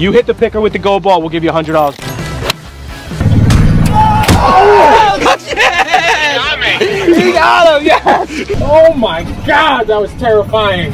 You hit the picker with the go ball, we'll give you $100. He got him, yes! Oh my god, that was terrifying.